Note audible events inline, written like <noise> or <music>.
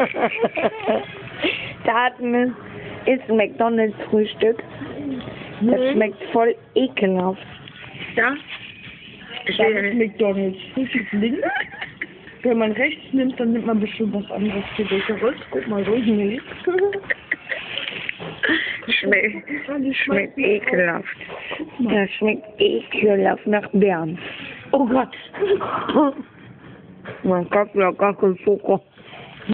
<laughs> da hatten wir, ist ein McDonalds Frühstück. Das Mhm. schmeckt voll ekelhaft. Da. Ich Da will ist ja. McDonalds. Frühstück links. Wenn man rechts nimmt, dann nimmt man bestimmt was anderes für Leckeres. Guck mal, so nee. <laughs> Schmeckt, schmeckt ekelhaft. Das schmeckt ekelhaft nach Bären. Oh Gott. <laughs> Man Kopf ja gar kein Zucker.